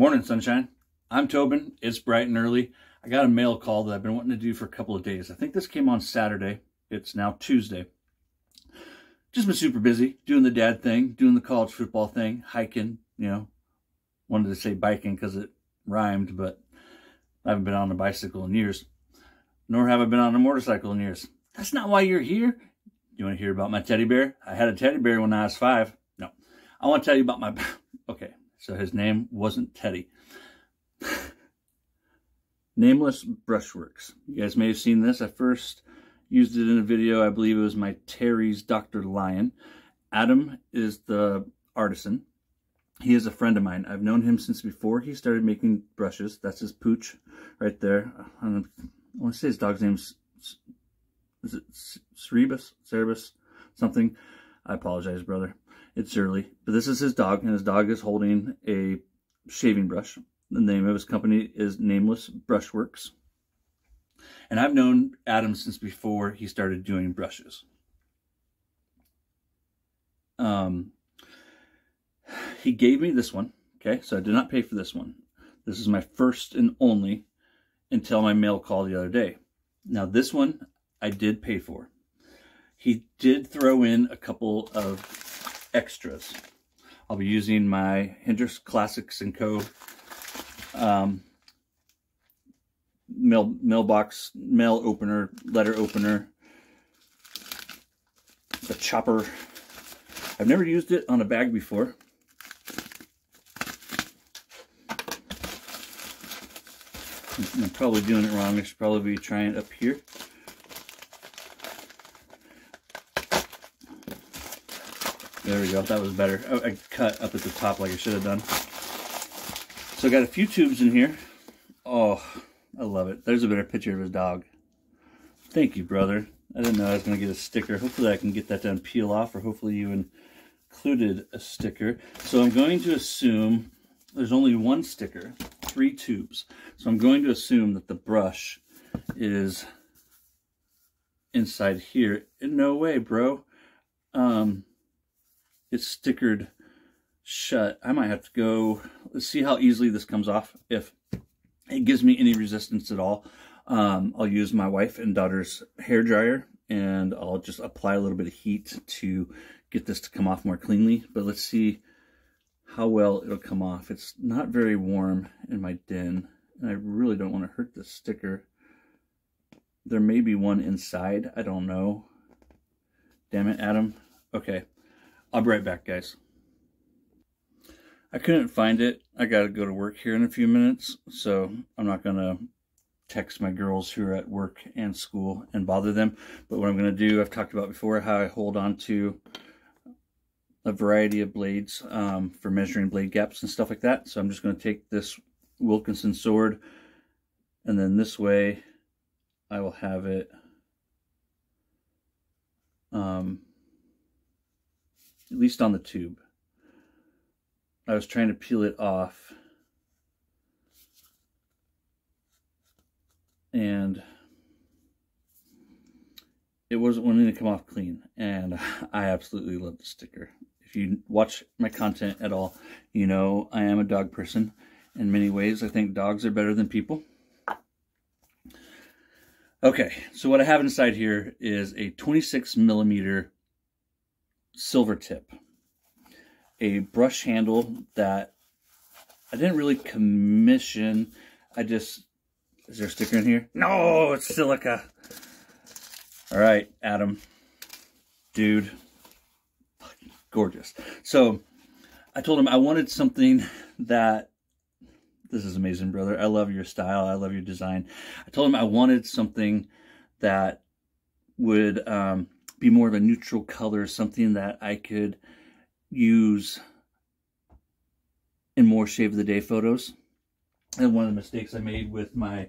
Morning, sunshine. I'm Tobin. It's bright and early. I got a mail call that I've been wanting to do for a couple of days. I think this came on Saturday. It's now Tuesday. Just been super busy doing the dad thing, doing the college football thing, hiking, you know. Wanted to say biking because it rhymed, but I haven't been on a bicycle in years. Nor have I been on a motorcycle in years. That's not why you're here. You want to hear about my teddy bear? I had a teddy bear when I was five. No. I want to tell you about my... Okay, so his name wasn't Teddy. Nameless Brushworks. You guys may have seen this. I first used it in a video. I believe it was my Terry's Dr. Lion. Adam is the artisan. He is a friend of mine. I've known him since before he started making brushes. That's his pooch right there. I, I want to say his dog's name's is it Cerebus? Cerebus? Something. I apologize, brother. It's early. But this is his dog, and his dog is holding a shaving brush. The name of his company is Nameless Brushworks. And I've known Adam since before he started doing brushes. Um, he gave me this one. Okay, so I did not pay for this one. This is my first and only until my mail call the other day. Now this one I did pay for. He did throw in a couple of extras. I'll be using my Hendrix Classics & Co. Um, mail mailbox mail opener, letter opener, the chopper. I've never used it on a bag before. I'm probably doing it wrong. I should probably be trying it up here. There we go. That was better. Oh, I cut up at the top like I should have done. So I got a few tubes in here. Oh, I love it. There's a better picture of his dog. Thank you, brother. I didn't know I was going to get a sticker. Hopefully I can get that done peel off, or hopefully you included a sticker. So I'm going to assume there's only one sticker, three tubes. So I'm going to assume that the brush is inside here. In no way, bro. Um, it's stickered shut. I might have to go, let's see how easily this comes off. If it gives me any resistance at all, um, I'll use my wife and daughter's hair dryer and I'll just apply a little bit of heat to get this to come off more cleanly. But let's see how well it'll come off. It's not very warm in my den and I really don't want to hurt this sticker. There may be one inside. I don't know. Damn it, Adam. Okay. I'll be right back, guys. I couldn't find it. I got to go to work here in a few minutes, so I'm not going to text my girls who are at work and school and bother them. But what I'm going to do, I've talked about before how I hold on to a variety of blades um, for measuring blade gaps and stuff like that. So I'm just going to take this Wilkinson sword and then this way I will have it um, at least on the tube. I was trying to peel it off and it wasn't wanting to come off clean and I absolutely love the sticker. If you watch my content at all, you know I am a dog person. In many ways, I think dogs are better than people. Okay, so what I have inside here is a 26 millimeter silver tip. A brush handle that I didn't really commission. I just, is there a sticker in here? No, it's silica. All right, Adam, dude, gorgeous. So I told him I wanted something that, this is amazing, brother. I love your style. I love your design. I told him I wanted something that would um, be more of a neutral color, something that I could use in more shave of the day photos. And one of the mistakes I made with my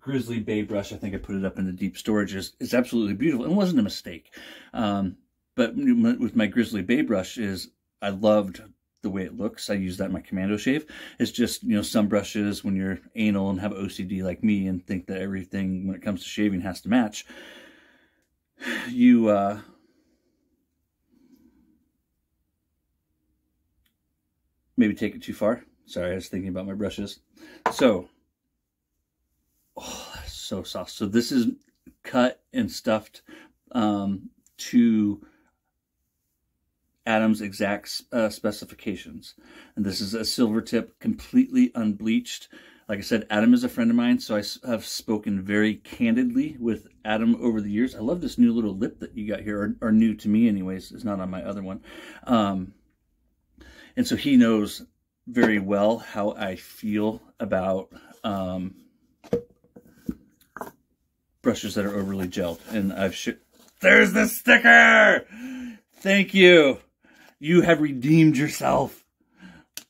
Grizzly Bay brush, I think I put it up in the deep storage, is, absolutely beautiful. It wasn't a mistake. Um, but with my Grizzly Bay brush is I loved the way it looks. I use that in my commando shave. It's just, you know, some brushes when you're anal and have OCD like me and think that everything when it comes to shaving has to match you uh, maybe take it too far. Sorry, I was thinking about my brushes. So, oh, so soft. So this is cut and stuffed um, to Adam's exact uh, specifications. And this is a silver tip, completely unbleached. Like I said, Adam is a friend of mine, so I have spoken very candidly with Adam over the years. I love this new little lip that you got here, or, or new to me anyways. It's not on my other one. Um, and so he knows very well how I feel about um, brushes that are overly gelled. And I've There's the sticker! Thank you. You have redeemed yourself.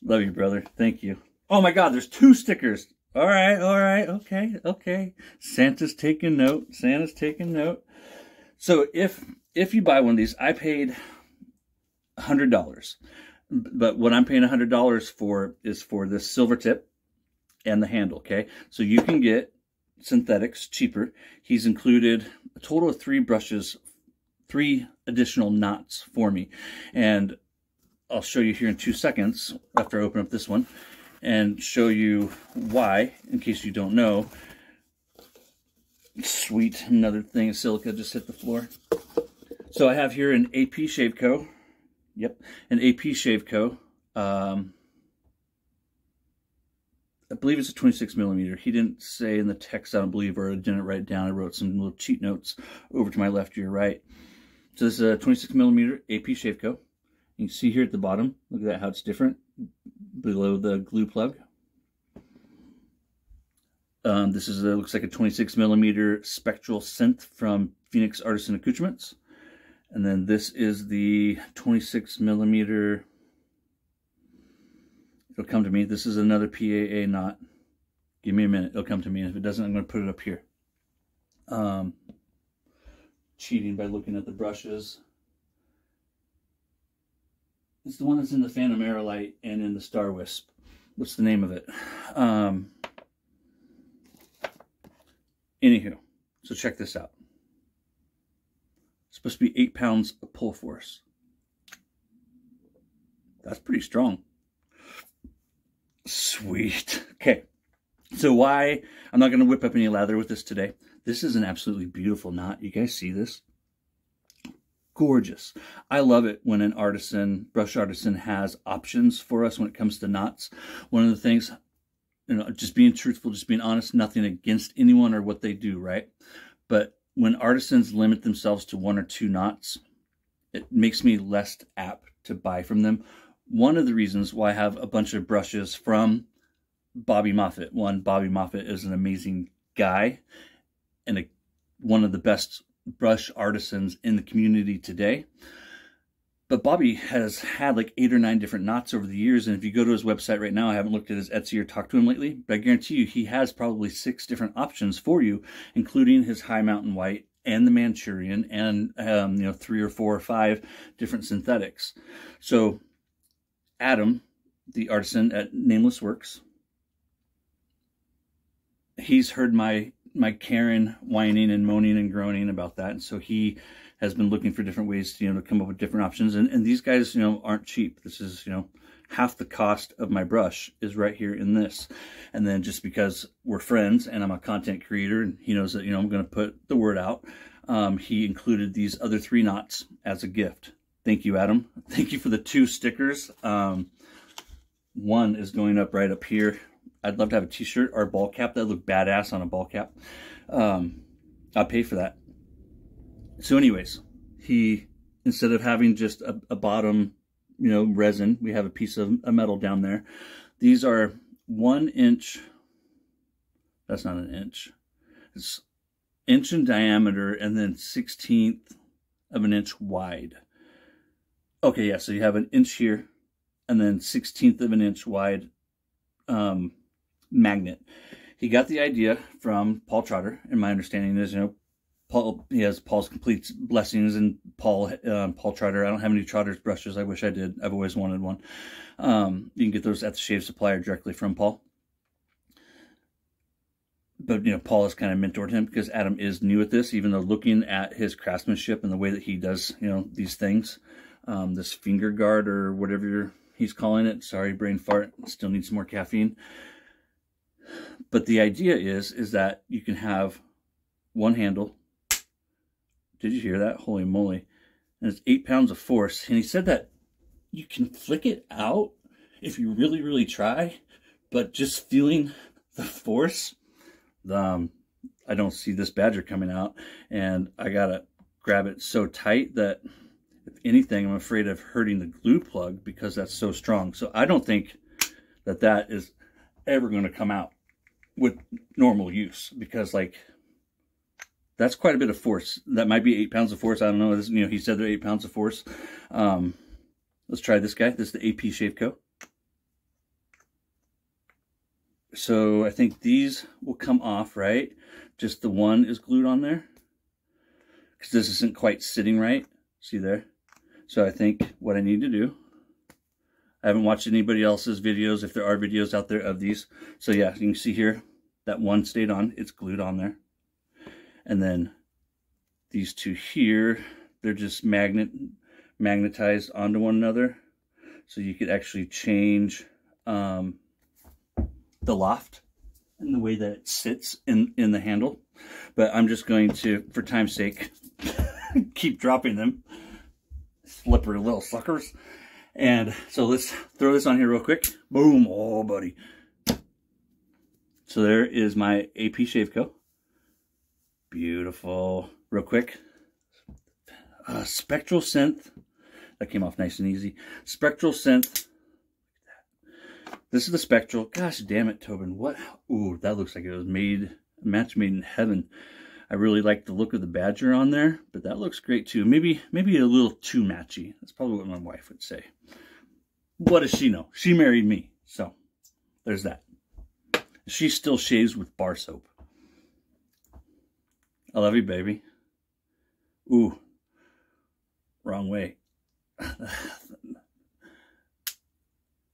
Love you, brother. Thank you. Oh my God, there's two stickers. All right, all right, okay, okay. Santa's taking note. Santa's taking note. So if if you buy one of these, I paid hundred dollars. But what I'm paying hundred dollars for is for this silver tip and the handle. Okay, so you can get synthetics cheaper. He's included a total of three brushes, three additional knots for me. And I'll show you here in two seconds after I open up this one and show you why, in case you don't know. Sweet, another thing of silica just hit the floor. So I have here an AP Shave Co. Yep, an AP Shave Co. Um, I believe it's a 26 millimeter. He didn't say in the text, I don't believe, or I didn't write it down. I wrote some little cheat notes over to my left, your right. So this is a 26 millimeter AP Shave Co. You can see here at the bottom, look at that, how it's different below the glue plug. Um, this is a, looks like a 26 millimeter spectral synth from Phoenix Artisan Accoutrements. And then this is the 26 millimeter It'll come to me. This is another PAA knot. Give me a minute. It'll come to me. If it doesn't, I'm going to put it up here. Um, cheating by looking at the brushes. It's the one that's in the Phantom Aerolite and in the Star Wisp. What's the name of it? Um, anywho, so check this out. It's supposed to be eight pounds of pull force. That's pretty strong. Sweet. Okay. So why, I'm not going to whip up any lather with this today. This is an absolutely beautiful knot. You guys see this? Gorgeous. I love it when an artisan, brush artisan has options for us when it comes to knots. One of the things, you know, just being truthful, just being honest, nothing against anyone or what they do, right? But when artisans limit themselves to one or two knots, it makes me less apt to buy from them one of the reasons why I have a bunch of brushes from Bobby Moffett. One, Bobby Moffett is an amazing guy and a, one of the best brush artisans in the community today. But Bobby has had like eight or nine different knots over the years. And if you go to his website right now, I haven't looked at his Etsy or talked to him lately, but I guarantee you he has probably six different options for you, including his High Mountain White and the Manchurian and, um, you know, three or four or five different synthetics. So Adam, the artisan at Nameless Workx, he's heard my my Karen whining and moaning and groaning about that, and so he has been looking for different ways to you know to come up with different options. And and these guys you know aren't cheap. This is you know half the cost of my brush is right here in this. And then just because we're friends and I'm a content creator and he knows that you know I'm going to put the word out, um, he included these other three knots as a gift. Thank you, Adam. Thank you for the two stickers. Um, one is going up right up here. I'd love to have a t-shirt or a ball cap. That look badass on a ball cap. Um, I'll pay for that. So anyways, he, instead of having just a, a bottom, you know, resin, we have a piece of a metal down there. These are one inch, that's not an inch. It's inch in diameter and then 16th of an inch wide. Okay, yeah, so you have an inch here and then 16th of an inch wide um, magnet. He got the idea from Paul Trotter, and my understanding is, you know, Paul he has Paul's complete blessings and Paul um, Paul Trotter. I don't have any Trotter's brushes. I wish I did. I've always wanted one. Um, you can get those at the shave supplier directly from Paul. But you know, Paul has kind of mentored him because Adam is new at this, even though looking at his craftsmanship and the way that he does, you know, these things, um, this finger guard or whatever he's calling it. Sorry, brain fart. Still need some more caffeine. But the idea is, is that you can have one handle. Did you hear that? Holy moly. And it's eight pounds of force. And he said that you can flick it out if you really, really try. But just feeling the force, um, I don't see this badger coming out. And I got to grab it so tight that if anything, I'm afraid of hurting the glue plug because that's so strong. So I don't think that that is ever going to come out with normal use because like that's quite a bit of force. That might be eight pounds of force. I don't know. This, you know, he said they're eight pounds of force. Um, let's try this guy. This is the AP Shave Co. So I think these will come off, right? Just the one is glued on there. Because this isn't quite sitting right. See there? So I think what I need to do, I haven't watched anybody else's videos, if there are videos out there of these. So yeah, you can see here, that one stayed on, it's glued on there. And then these two here, they're just magnet magnetized onto one another. So you could actually change um, the loft and the way that it sits in, in the handle. But I'm just going to, for time's sake, keep dropping them slippery little suckers. And so let's throw this on here real quick. Boom. Oh, buddy. So there is my AP Shave Co. Beautiful. Real quick. Uh, Spectral Synth. That came off nice and easy. Spectral Synth. This is the Spectral. Gosh damn it, Tobin. What? Ooh, that looks like it was made, match made in heaven. I really like the look of the Badger on there, but that looks great too. Maybe maybe a little too matchy. That's probably what my wife would say. What does she know? She married me, so there's that. She still shaves with bar soap. I love you, baby. Ooh, wrong way.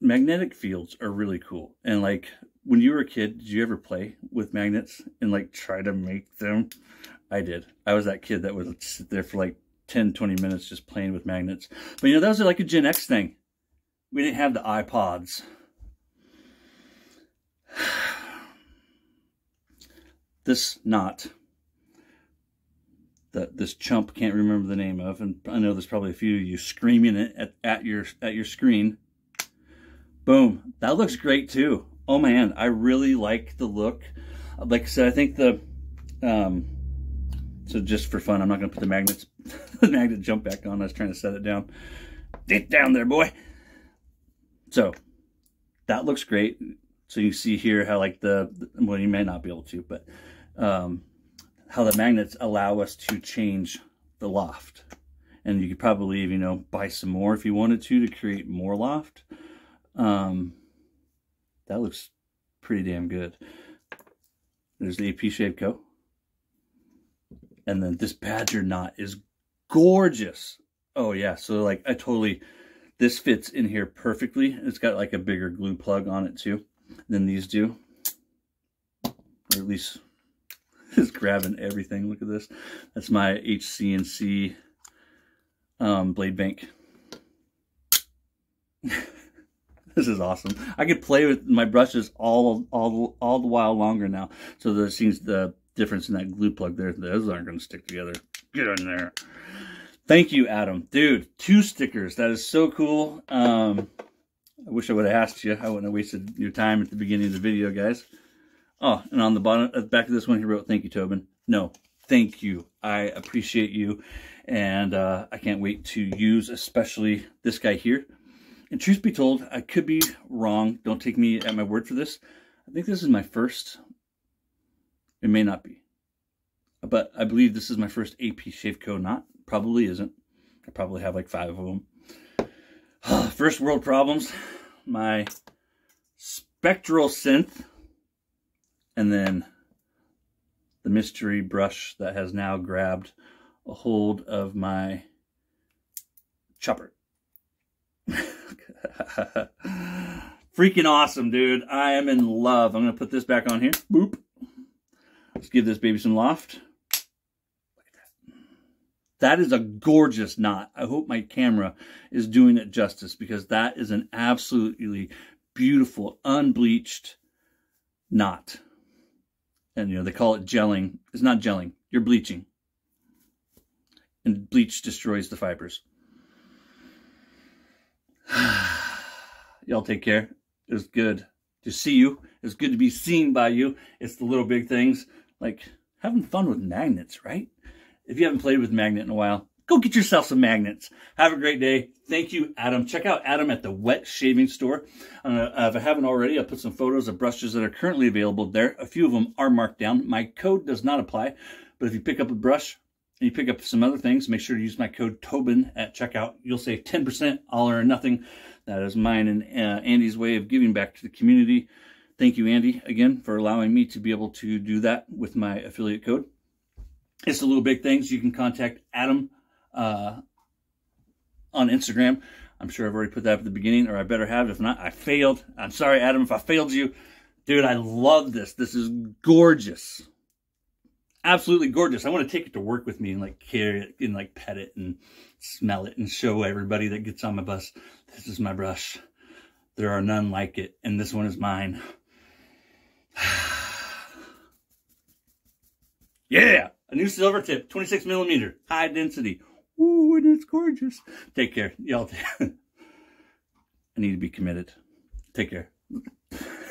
Magnetic fields are really cool. And like when you were a kid, did you ever play with magnets and like try to make them? I did. I was that kid that would sit there for like 10, 20 minutes just playing with magnets. But you know, that was like a Gen X thing. We didn't have the iPods. this knot that this chump can't remember the name of, and I know there's probably a few of you screaming it at, at your at your screen. Boom. That looks great too oh man, I really like the look. Like I said, I think the, um, so just for fun, I'm not going to put the magnets, the magnet jump back on. I was trying to set it down. Get down there, boy. So that looks great. So you see here how like the, well, you may not be able to, but um, how the magnets allow us to change the loft. And you could probably, you know, buy some more if you wanted to to create more loft. Um, that looks pretty damn good. There's the AP Shave Co. And then this Badger knot is gorgeous. Oh yeah, so like I totally, this fits in here perfectly. It's got like a bigger glue plug on it too than these do. Or at least it's grabbing everything. Look at this. That's my HCNC um, blade bank. this is awesome. I could play with my brushes all all all the while longer now. So there seems the difference in that glue plug there. Those aren't going to stick together. Get in there. Thank you, Adam. Dude, two stickers. That is so cool. Um, I wish I would have asked you. I wouldn't have wasted your time at the beginning of the video, guys. Oh, and on the bottom, at the back of this one, he wrote, thank you, Tobin. No, thank you. I appreciate you. And uh, I can't wait to use especially this guy here. And truth be told, I could be wrong. Don't take me at my word for this. I think this is my first. It may not be. But I believe this is my first AP Shave Co knot. Probably isn't. I probably have like five of them. first world problems. My spectral synth. And then the mystery brush that has now grabbed a hold of my chopper. Freaking awesome, dude. I am in love. I'm going to put this back on here. Boop. Let's give this baby some loft. That is a gorgeous knot. I hope my camera is doing it justice because that is an absolutely beautiful, unbleached knot. And, you know, they call it gelling. It's not gelling. You're bleaching. And bleach destroys the fibers. Y'all take care. It was good to see you. It's good to be seen by you. It's the little big things like having fun with magnets, right? If you haven't played with magnet in a while, go get yourself some magnets. Have a great day. Thank you, Adam. Check out Adam at the Wet Shaving Store. Uh, if I haven't already, I'll put some photos of brushes that are currently available there. A few of them are marked down. My code does not apply, but if you pick up a brush you pick up some other things, make sure to use my code Tobin at checkout. You'll save 10% all or nothing. That is mine and uh, Andy's way of giving back to the community. Thank you, Andy, again, for allowing me to be able to do that with my affiliate code. It's the little big things. You can contact Adam uh, on Instagram. I'm sure I've already put that at the beginning, or I better have. If not, I failed. I'm sorry, Adam, if I failed you. Dude, I love this. This is gorgeous. Absolutely gorgeous. I want to take it to work with me and like carry it and like pet it and smell it and show everybody that gets on my bus. This is my brush. There are none like it, and this one is mine. yeah, a new silver tip, 26 millimeter, high density. Ooh, and it's gorgeous. Take care. Y'all. I need to be committed. Take care.